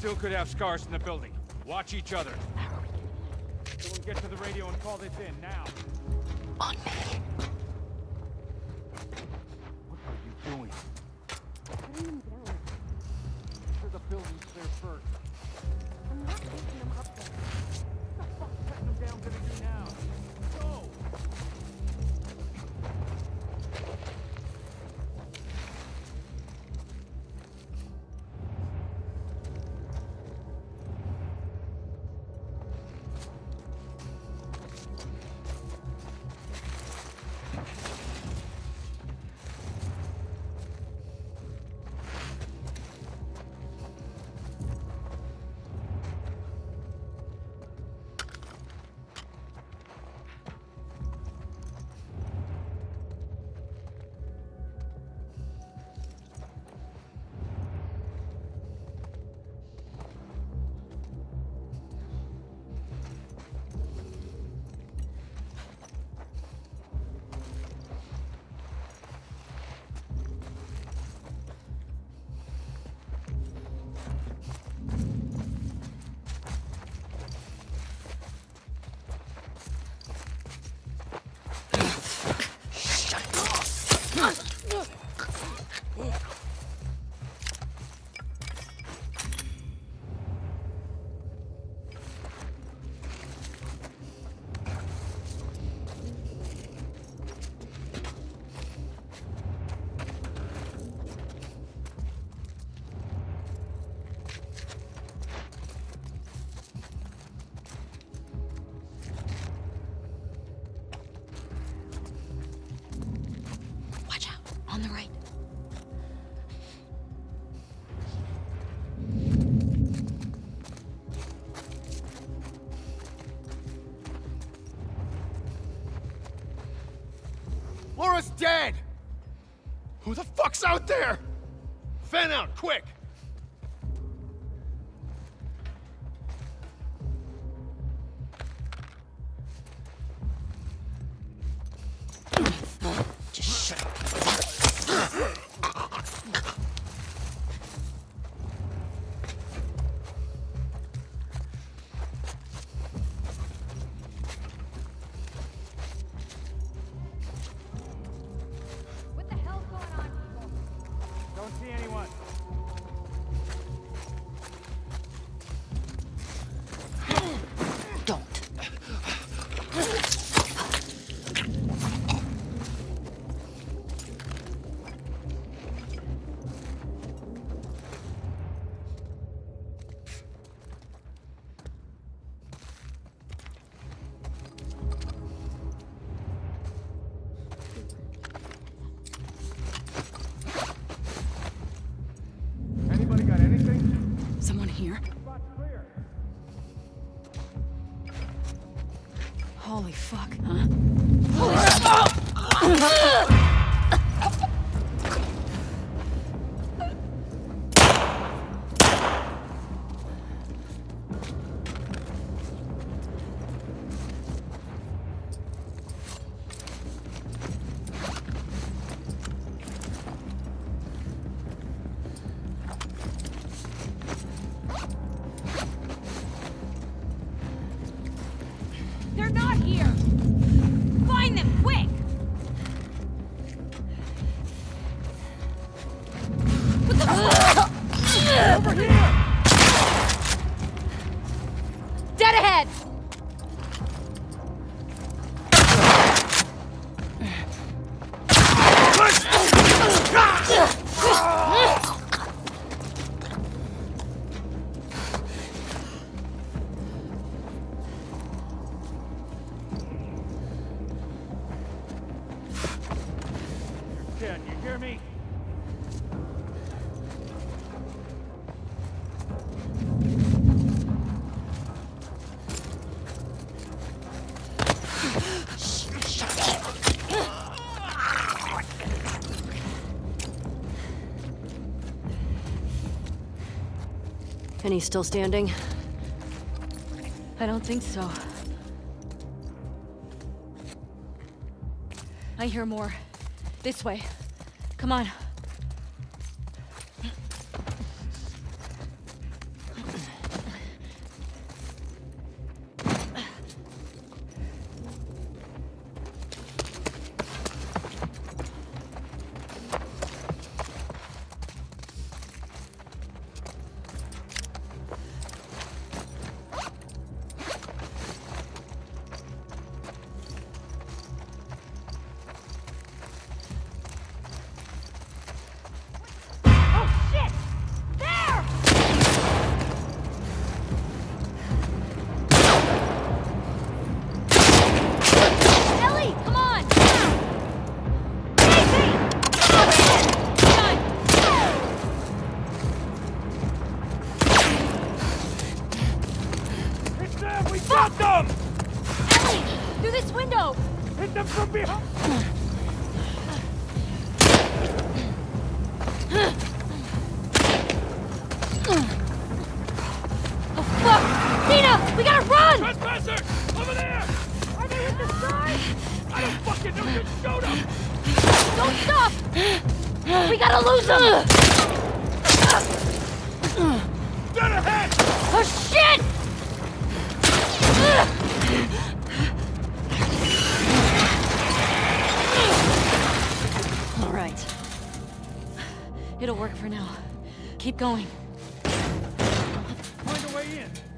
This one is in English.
still could have scars in the building. Watch each other. Someone get to the radio and call this in, now. On me. What are you doing? Putting them down. Sure the building's clear first. I'm not taking them dead! Who the fuck's out there? Fan out, quick! Here? Holy fuck, huh? They're here! Find them, quick! What the fuck? Over here! Dead ahead! And he's still standing? I don't think so. I hear more. This way. Come on. Oh, I don't fucking know. Just him! Don't! We gotta lose them! Ahead! Oh shit! Work for now. Keep going. Find a way in.